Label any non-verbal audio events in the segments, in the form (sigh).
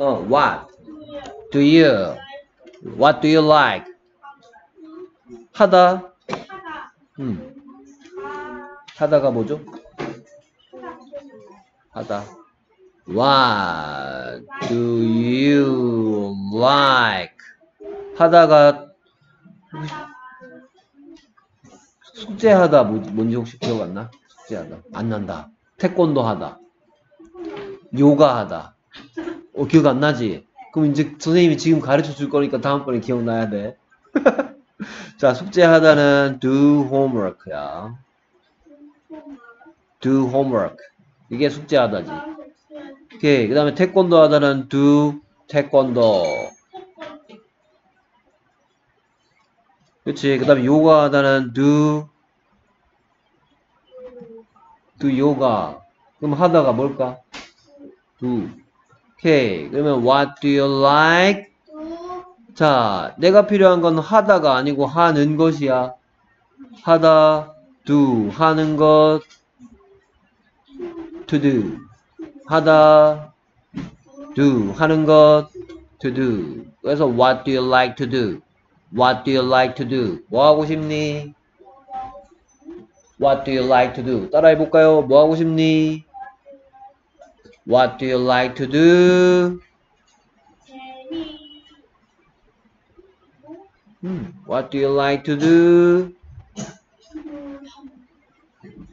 어, what do you? What do you like? 하다. 음. 하다가 뭐죠? 하다. What do you like? 하다가 숙제하다 뭐- 뭔지 혹시 기억 안 나? 숙제하다 안 난다. 태권도 하다. 요가 하다. 어 기억 안 나지? 그럼 이제 선생님이 지금 가르쳐 줄 거니까 다음번에 기억나야 돼. (laughs) 자 숙제하다는 do homework야. do homework. 이게 숙제하다지. 오케이. 그 다음에 태권도 하다는 do 태권도. 그치. 그 다음에 요가 하다는 do do 요가. 그럼 하다가 뭘까? do. 오케이. 그러면 what do you like? 자, 내가 필요한 건 하다가 아니고 하는 것이야. 하다, do, 하는 것, to do. 하다, do, 하는 것, to do. 그래서 what do you like to do? What do you like to do? 뭐 하고 싶니? What do you like to do? 따라해 볼까요? 뭐 하고 싶니? What do you like to do? 음, what do you like to do?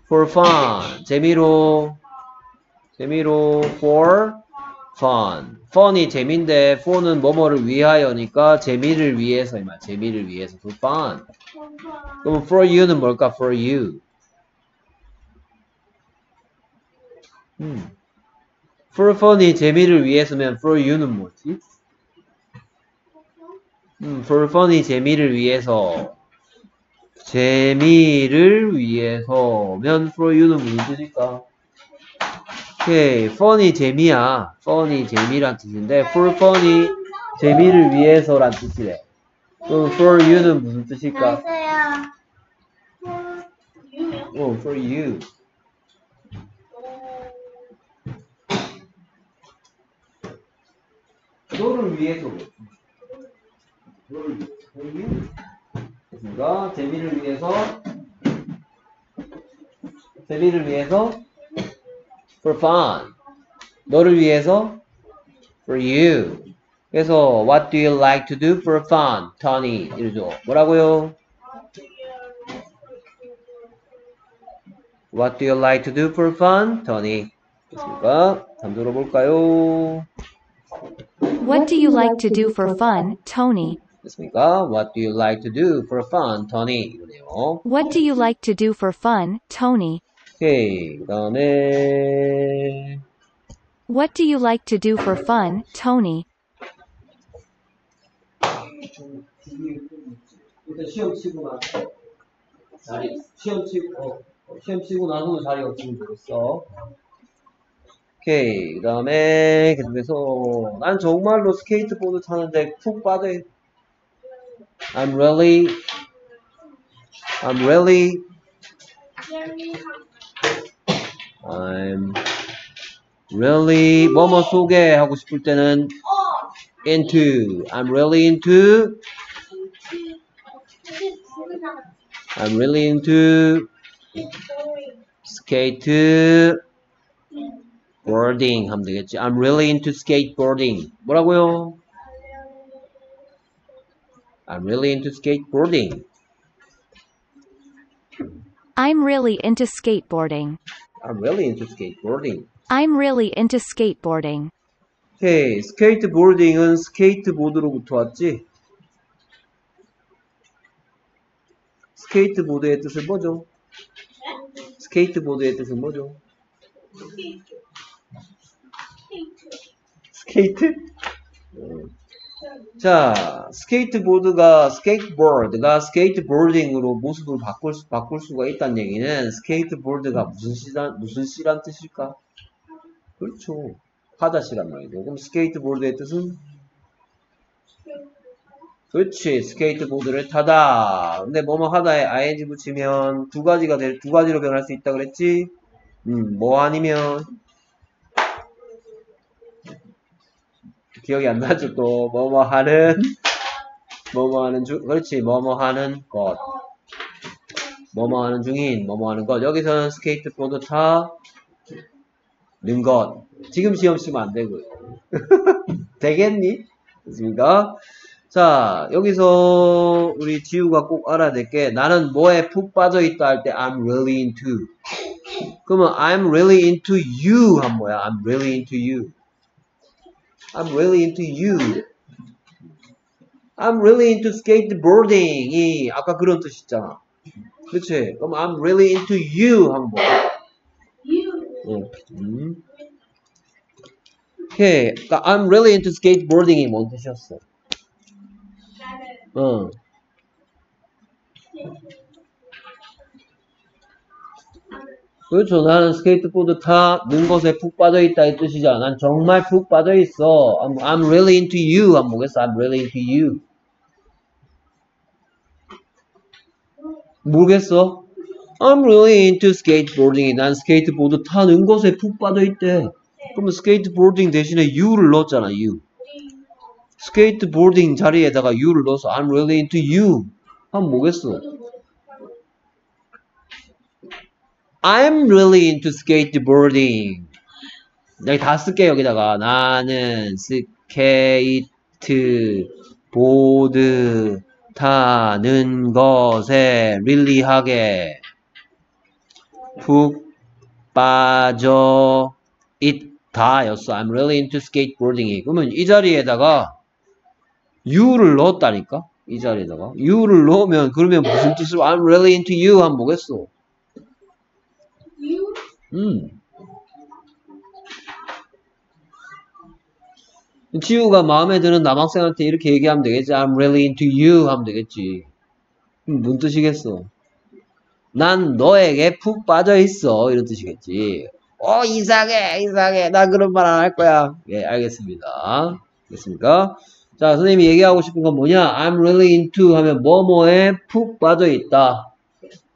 For fun. 재미로. 재미로. For fun. fun이 재미인데 for는 뭐뭐를 위하여니까 재미를 위해서 이말 재미를 위해서 for fun. 그러면 for you는 뭘까? for you. 음. For fun이 재미를 위해서면 for you는 뭐지? 음, for fun이 재미를 위해서 재미를 위해서면 for you는 무슨 뜻일까? 오케이, fun이 재미야. fun이 재미란 뜻인데 for fun이 재미를 위해서란 뜻이래. 그럼 for you는 무슨 뜻일까? 어, for you. 너를 위해서. 너를 위해서. 그러니까 재미를 위해서 재미를 위해서 for fun. 너를 위해서 for you. 그래서 what do you like to do for fun? Tony 이러죠. 뭐라고요? What do you like to do for fun? Tony. 됐습니까? 다음 들어볼까요? What do you like to do for fun, Tony? 됐습니까? What do you like to do for fun? Tony. 이거네요. What do you like to do for fun, Tony? 오케이. 그 다음에 What do you like to do for fun, Tony? 일단 시험 치고 나서 자리 시험 치고 어, 시험 치고 나서도 자리 없으면 되겠어. 오케이 그 다음에 계속해서 난 정말로 스케이트보드 타는데 푹 빠져. I'm really I'm really I'm really 뭐뭐 속에 하고 싶을 때는 into I'm really into I'm really into skate boarding 하면 되겠지. I'm really into skateboarding. 뭐라고요? I'm really into skateboarding. I'm really into skateboarding. I'm really into skateboarding. I'm really into skateboarding. 오케이, 스케이트보딩은 스케이트보드로부터 왔지? 스케이트보드의 뜻은 뭐죠? 스케이트보드의 뜻은 뭐죠? 스케이트? 음. 자, 스케이트보드가 스케이트보드가 skateboarding으로 모습을 바꿀, 수, 바꿀 수가 있다는 얘기는 스케이트보드가 무슨 시란 무슨 시란 뜻일까? 그렇죠. 하다시란 말이죠. 그럼 스케이트보드의 뜻은 그렇지. 스케이트보드를 타다. 근데 뭐뭐 하다에 ing 붙이면 두 가지가 될, 두 가지로 변할 수 있다 그랬지? 음, 뭐 아니면 기억이 안 나죠? 또, 뭐뭐 하는, 뭐뭐 하는 중, 그렇지, 뭐뭐 하는 것. 뭐뭐 하는 중인, 뭐뭐 하는 것. 여기서는 스케이트보드 타는 것. 지금 시험 치면 안 되고요. (laughs) 되겠니? 됐습니까? 자, 여기서 우리 지우가 꼭 알아야 될 게, 나는 뭐에 푹 빠져 있다 할 때, I'm really into. 그러면, I'm really into you 한 뭐야? I'm really into you. I'm really into you. I'm really into skateboarding. 이, 아까 그런 뜻 있잖아. 그치? 그럼 I'm really into you 한 뭐야? 응. 음. 오케이. 그러니까 I'm really into skateboarding이 뭔 뜻이었어? 응. 그렇죠. 나는 스케이트보드 타는 것에 푹 빠져 있다 이 뜻이잖아. 난 정말 푹 빠져 있어. I'm, I'm really into you. 한번 보겠어. I'm really into you. 모르겠어. I'm really into skateboarding. 난 스케이트보드 타는 것에 푹 빠져 있대. 그러면 skateboarding 대신에 you를 넣었잖아. you. skateboarding 자리에다가 you를 넣어서 I'm really into you. 하면 뭐겠어? I'm really into skateboarding. 여기 다 쓸게 여기다가 나는 스케이트 보드 타는 것에 릴리하게 푹 빠져 있다였어. I'm really into skateboarding이. 그러면 이 자리에다가 you를 넣었다니까? 이 자리에다가 you를 넣으면 그러면 무슨 뜻으로 I'm really into you 하면 뭐겠어? 음. 지우가 마음에 드는 남학생한테 이렇게 얘기하면 되겠지. I'm really into you 하면 되겠지. 뭔 뜻이겠어? 난 너에게 푹 빠져 있어. 이런 뜻이겠지. 어, 이상해, 이상해. 나 그런 말 안 할 거야. 예, 알겠습니다. 됐습니까? 자, 선생님이 얘기하고 싶은 건 뭐냐? I'm really into 하면 뭐뭐에 푹 빠져 있다.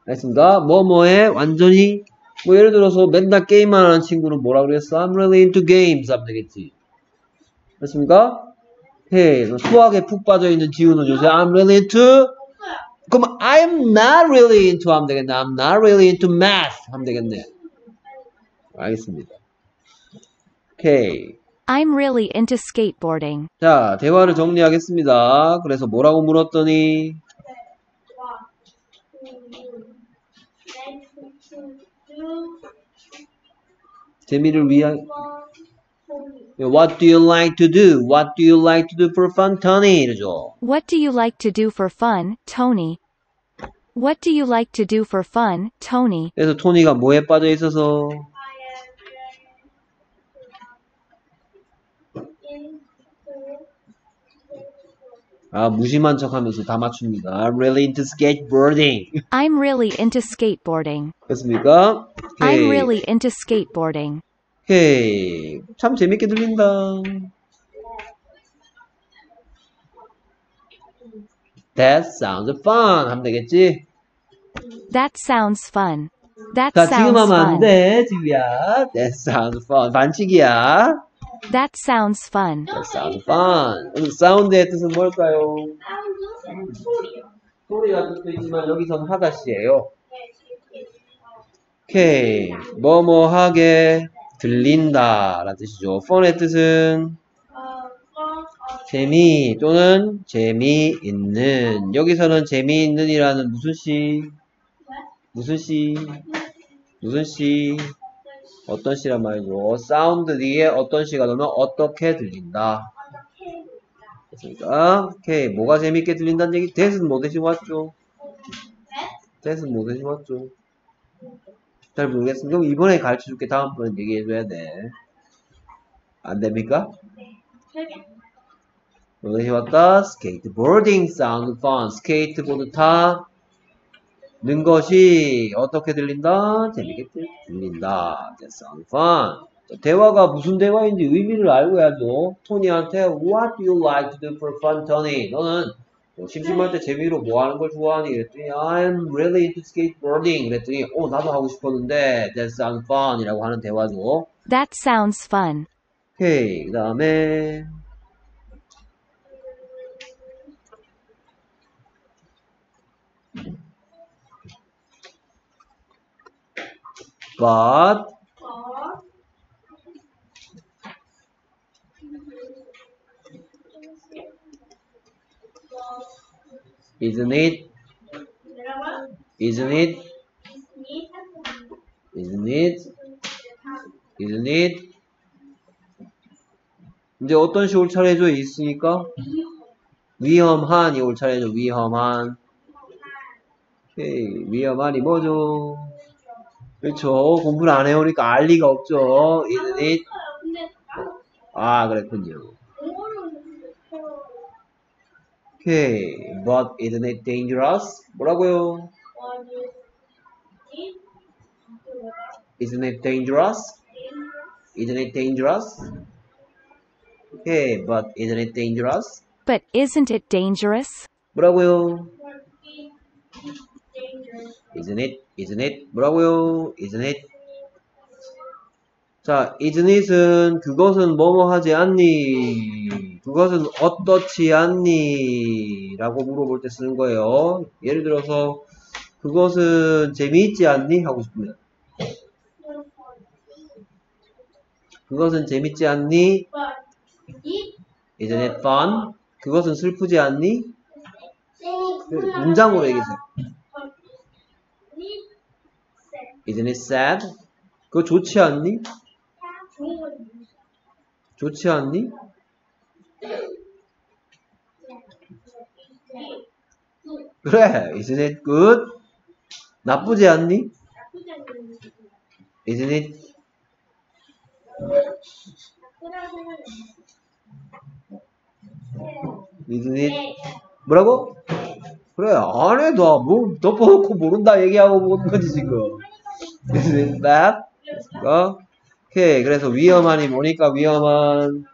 알겠습니까? 뭐뭐에 완전히 뭐 예를 들어서 맨날 게임만 하는 친구는 뭐라 그랬어? I'm really into games 하면 되겠지. 됐습니까? 해. 수학에 푹 빠져 있는 지우는 요새 I'm really into 그럼 I'm not really into 하면 되겠네. I'm not really into math 하면 되겠네. 알겠습니다. 오케이. I'm really into skateboarding. 자, 대화를 정리하겠습니다. 그래서 뭐라고 물었더니 재미를 위한 What do you like to do? What do you like to do for fun, Tony? 이러죠. What do you like to do for fun, Tony? What do you like to do for fun, Tony? 그래서 토니가 뭐에 빠져 있어서 아 무심한 척하면서 다 맞춥니다. I'm really into skateboarding. I'm really into skateboarding. 그렇습니까? I'm 오케이. really into skateboarding. 오케이. 참 재밌게 들린다. That sounds fun. 하면 되겠지? That sounds fun. That 자, 지금 sounds 하면 안 fun. 돼, 지우야. That sounds fun. 반칙이야. That sounds fun. That sounds fun. 그럼 사운드의 뜻은 뭘까요? 소리가 뜻도 있지만 여기서는 하다시예요. 오케이. 뭐뭐하게 들린다 라는 뜻이죠. fun의 뜻은 재미 또는 재미있는 여기서는 재미있는이라는 무슨 시 무슨 시 무슨 시 어떤 시란 말이죠. 사운드 뒤에 어떤 시가 넣으면 어떻게 들린다. 됐습니까? 오케이. 뭐가 재밌게 들린다는 얘기? 대신 뭐 대신 왔죠? 대신 뭐 대신 왔죠? 잘 모르겠습니다. 그럼 이번에 가르쳐 줄게. 다음번엔 얘기해 줘야 돼. 안 됩니까? 뭐 대신 왔다? Skateboarding sounds fun. 스케이트보드 타. 는 것이 어떻게 들린다? 재밌게 들린다. That sounds fun. 대화가 무슨 대화인지 의미를 알고 해야죠. 토니한테 What do you like to do for fun, Tony? 너는 뭐 심심할 때 재미로 뭐 하는 걸 좋아하니? 그랬더니 I'm really into skateboarding. 그랬더니 어 나도 하고 싶었는데 That sounds fun. 이라고 하는 대화죠. That sounds fun. 오케이. 그 다음에 but 어, isn't it? Isn't it? 이 isn't it? Isn't it? 이제 어떤 시 올 차례죠? 있으니까? 위험한이 올 차례죠. 위험한. 오케이. 위험한이 뭐죠 그렇죠 공부를 안 해오니까 알 리가 없죠 isn't it 근데 아 그랬군요 오케이 but isn't it dangerous 뭐라고요 isn't it dangerous isn't it dangerous 오케이 but isn't it dangerous But isn't it dangerous? 뭐라고요 isn't it? Isn't it? 뭐라고요? Isn't it? 자 isn't it은 그것은 뭐뭐 하지 않니? 그것은 어떻지 않니? 라고 물어볼 때 쓰는 거예요. 예를 들어서 그것은 재미있지 않니? 하고 싶으면 그것은 재밌지 않니? Isn't it fun? 그것은 슬프지 않니? 그 문장으로 얘기해주세요 isn't it sad? 그거 좋지 않니? 좋지 않니? 그래 isn't it good? 나쁘지 않니? Isn't it? Isn't 뭐라고? 그래 안 해, 너 뭐 덮어놓고 모른다 얘기하고 모는 거지 지금 isn't it bad? 어? 오케이. 그래서 위험한이 뭐니까 위험한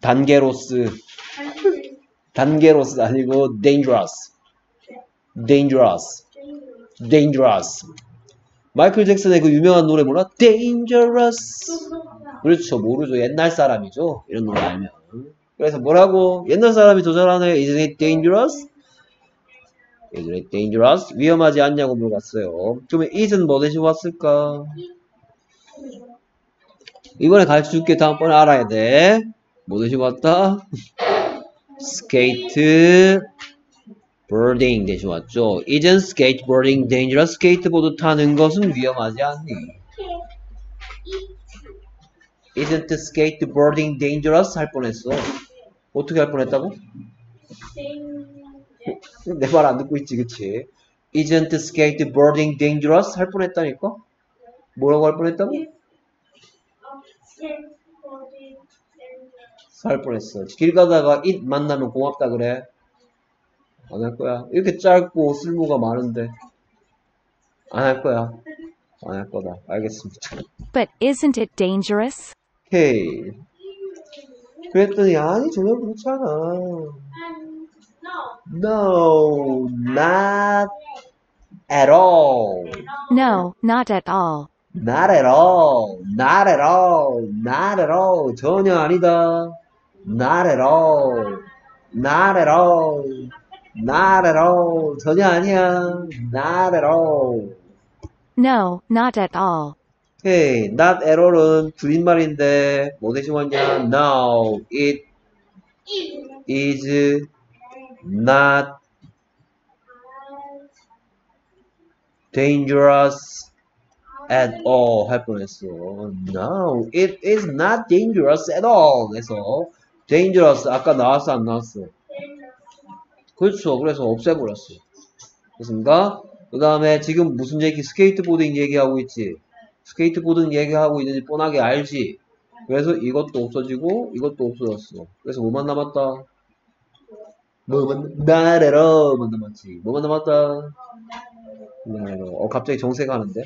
단계로스. 단계로스 아니고 dangerous. dangerous. dangerous. 마이클 잭슨의 그 유명한 노래 몰라? dangerous. 그렇죠. 모르죠. 옛날 사람이죠. 이런 노래 알면. 그래서 뭐라고? 옛날 사람이 더 잘하네. Isn't it dangerous? It dangerous? 위험하지 않냐고 물어봤어요 그러면 it은 뭐 대신 왔을까? 이번에 가르쳐줄게 다음번에 알아야 돼 뭐 대신 왔다? skateboarding 대신 왔죠 isn't skateboarding dangerous? 스케이트보드 타는 것은 위험하지 않니? isn't skateboarding dangerous? 할 뻔했어 어떻게 할 뻔했다고? (laughs) 내 말 안 듣고 있지, 그치? Isn't skateboarding dangerous? 할 뻔했다니까? 뭐라고 할 뻔했다고? 할 뻔했어. 길 가다가 it 만나면 고맙다 그래. 안 할 거야. 이렇게 짧고 쓸모가 많은데. 안 할 거야. 안 할 거다. 알겠습니다. But isn't it dangerous? 오케이. 그랬더니, 아니, 전혀 그렇지 않아. No, not at all. No, not at all. Not at all. Not at all. Not at all. 전혀 아니다. Not at all. Not at all. Not at all. 전혀 아니야. Not at all. No, not at all. 오케이. Not at all은 줄임말인데 뭐 대신 왔냐? No, it is not dangerous at all 할 뻔했어. No, it is not dangerous at all. 그래서 dangerous 아까 나왔어 안 나왔어? 그렇죠. 그래서 없애버렸어. 됐습니까? 그 다음에 지금 무슨 얘기? skateboarding 얘기하고 있지. skateboarding 얘기하고 있는지 뻔하게 알지. 그래서 이것도 없어지고 이것도 없어졌어. 그래서 뭐만 남았다? 뭐만 not at all만 남았지. 뭐 만 남았다? not at all. 어 갑자기 정색가 하는데.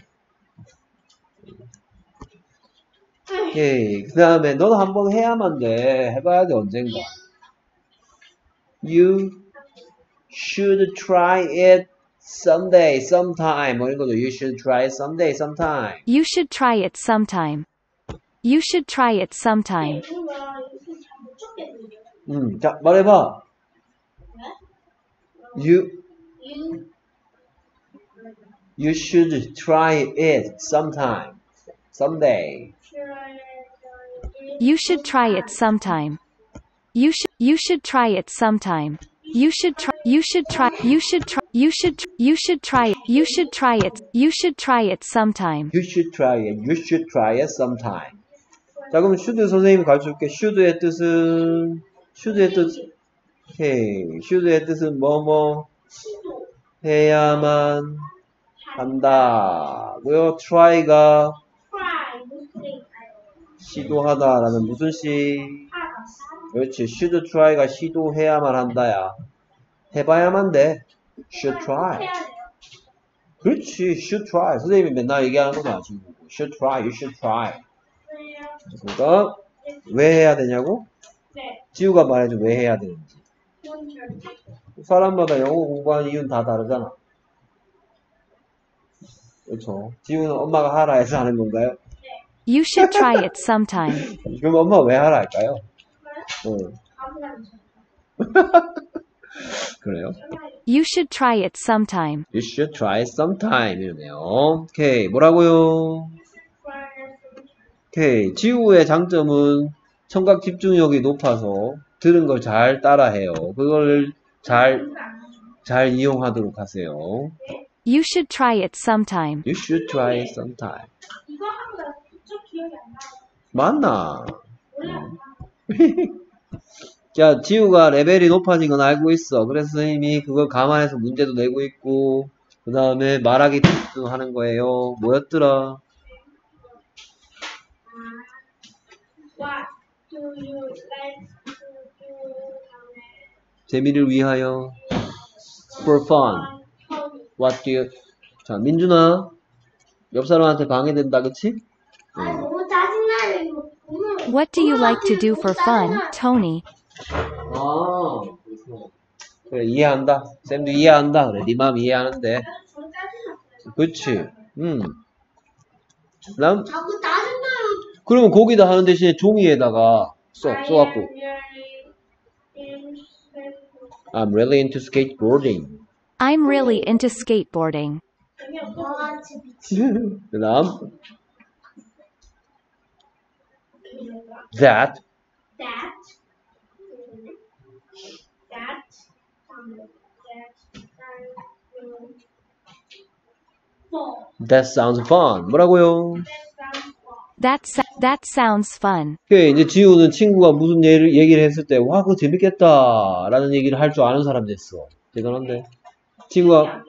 오케이. 그 다음에 너는 한번 해야만 돼. 해봐야 돼, 언젠가. You should try it someday, sometime. 뭐 이런 거죠. You should try it someday, sometime. You should try it sometime. You should try it sometime. 음, 자, 말해봐. You You you should try it sometime. Someday. try You should try it sometime. You should you should try it sometime. You should try you should try you should try you should tr- you should try it you should try it you should try it sometime. You should try it. You should try it sometime. 자, 그럼 should 선생님이 가르쳐줄게. should의 뜻은 should의 뜻 오케이. should의 뜻은 뭐뭐 시도 해야만 한다 고요. try가 try 무슨 알아요? 시도하다라는 무슨 시? 그렇지. should try가 시도해야만 한다야. 해봐야만 돼. should try. 그렇지. should try. 선생님이 맨날 얘기하는 거잖아. 지금. should try. you should try. 그러니까 왜 해야 되냐고? 네. 지우가 말해줘 왜 해야 되는지. 사람마다 영어 공부하는 이유는 다 다르잖아. 그렇죠. 지우는 엄마가 하라 해서 하는 건가요? You should try it sometime. (laughs) 그럼 엄마 왜 하라 할까요? 안 (laughs) 그래요. You should try it sometime. You should try sometime 이러네요. 오케이 뭐라고요? 오케이 지우의 장점은 청각 집중력이 높아서 들은 걸 잘 따라해요. 그걸 잘 잘 이용하도록 하세요. You should try it sometime. You should try it sometime. 이거 좀 기억이 안. 맞나? 나요. (laughs) 자, 지우가 레벨이 높아진 건 알고 있어. 그래서 선생님이 그걸 감안해서 문제도 내고 있고, 그 다음에 말하기 테스트도 하는 거예요. 뭐였더라? What do you like 재미를 위하여. For fun. What do you... 자, 민준아. 옆 사람한테 방해된다, 그치? 아 너무 이거 What do you like to do for fun, Tony? 아, 그래, 이해한다. 쌤도 이해한다. 그래, 네 마음 이해하는데. 그치? 음. 남, 자꾸 짜증나요 그러면 거기다 하는 대신에 종이에다가 써, 써갖고. I'm really into skateboarding. I'm really into skateboarding. 와 진짜 미친 (laughs) 그 다음, that, that that 다음에 that that sounds fun. 뭐라고요? That that sounds fun. 오케이, 이제 지우는 친구가 무슨 예를, 얘기를 했을 때, 와, 그거 재밌겠다. 라는 얘기를 할 줄 아는 사람 됐어. 대단한데. 친구가,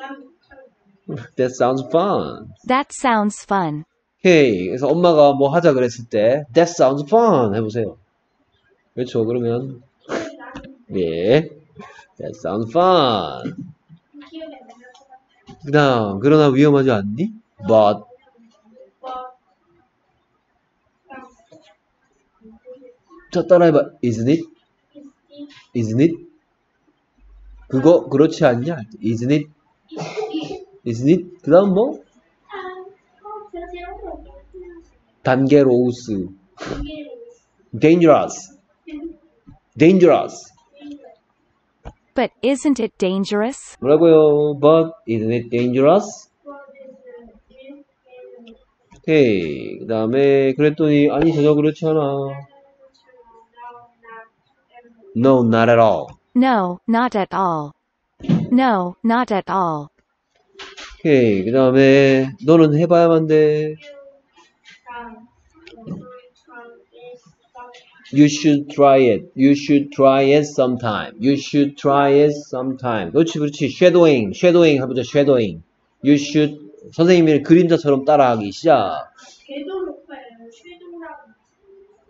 (laughs) that sounds fun. That sounds fun. 오케이. 그래서 엄마가 뭐 하자 그랬을 때, that sounds fun. 해보세요. 그렇죠. 그러면, (laughs) 예. that sounds fun. 그 다음, 그러나 위험하지 않니? but, 자, 따라해봐. isn't it? isn't it? 그거, 그렇지 않냐? isn't it? isn't it? 그 다음 뭐? 단계로우스. dangerous. dangerous. But isn't it dangerous? 뭐라고요? But isn't it dangerous? 오케이. 그 다음에 그랬더니 아니 전혀 그렇지 않아. No, not at all. No, not at all. No, not at all. 오케이. 그 다음에 너는 해봐야만 돼. You should try it. You should try it sometime. You should try it sometime. 그렇지, 그렇지. shadowing, shadowing 해보자. shadowing. You should 선생님이 그림자처럼 따라하기 시작. 궤도.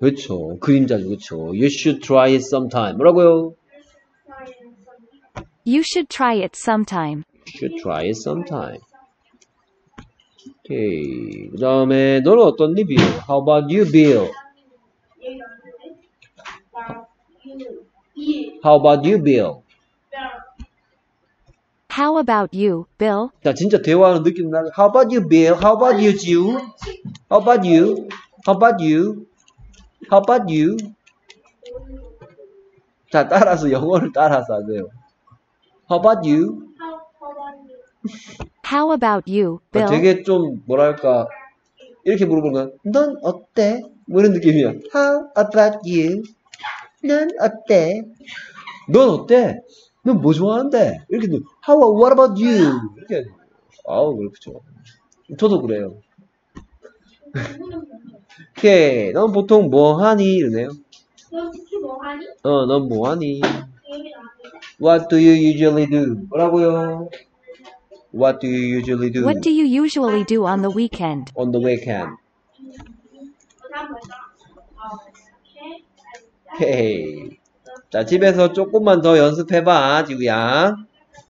그렇죠. 그림자죠, 그렇죠. You should try it sometime. 뭐라고요? You should try it sometime. You should try it sometime. 오케이. 그 다음에 너는 어떤니, Bill? How about you, Bill? 나 How about you, Bill? 나, How about you, Bill? 자, 진짜 대화하는 느낌 나게. How about you, Bill? How about you, Jill? How about you? How about you? How about you? 자, 따라서 영어를 따라서 하세요. How about you? How about you? 아, Bill? 되게 좀 뭐랄까 이렇게 물어보는 건넌 어때? 뭐 이런 느낌이야. How about you? 넌 어때? 넌 어때? 넌 뭐 좋아하는데? 이렇게 How what about you? 이렇게 아우 그렇죠. 저도 그래요. 오케이. 넌 보통 뭐 하니? 이러네요. 너 특히 뭐 하니? 어, 넌 뭐 하니? 그. What do you usually do? 뭐라고요? What do you usually do What do you usually do on the weekend? on the weekend? 어. 헤이. 자, 집에서 조금만 더 연습해봐, 지구야.